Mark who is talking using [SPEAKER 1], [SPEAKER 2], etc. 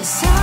[SPEAKER 1] The sun.